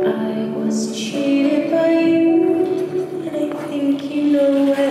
I was cheated by you, and I think you know it.